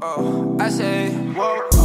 Oh, I say, whoa.